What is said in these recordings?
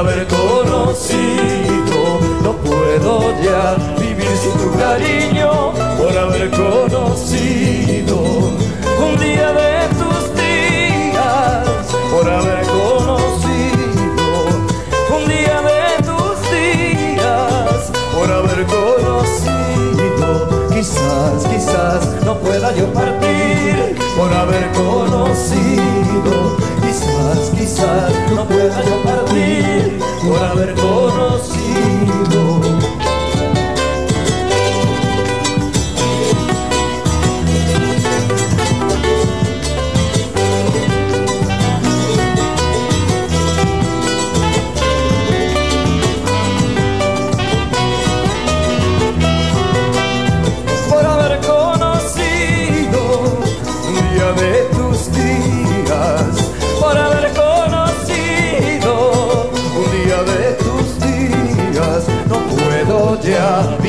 haber conocido, no puedo ya vivir sin tu cariño, por haber conocido un día de tus días, por haber conocido un día de tus días, por haber conocido, quizás, quizás no pueda yo partir, por haber conocido, quizás, quizás no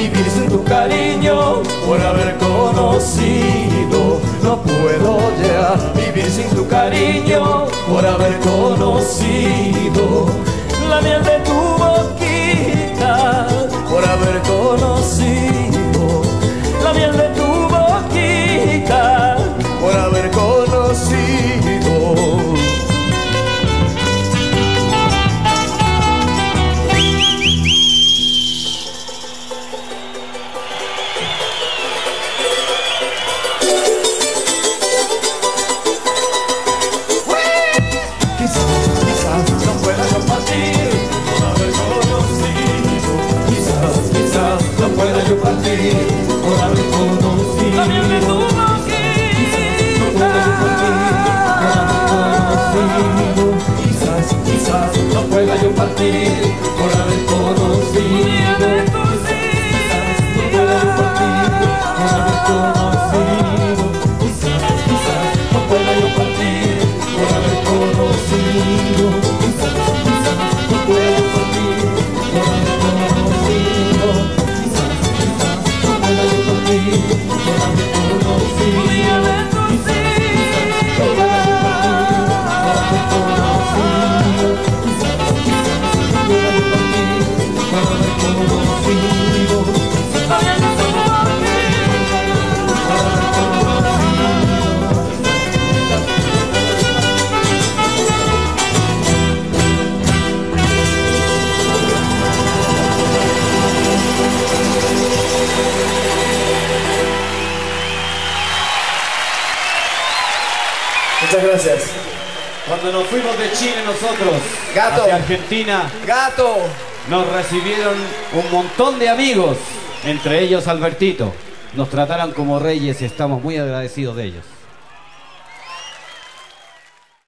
vivir sin tu cariño, por haber conocido. No puedo ya vivir sin tu cariño, por haber conocido gracias. Cuando nos fuimos de Chile nosotros Gato. hacia Argentina, Gato. nos recibieron un montón de amigos, entre ellos Albertito. Nos trataron como reyes y estamos muy agradecidos de ellos.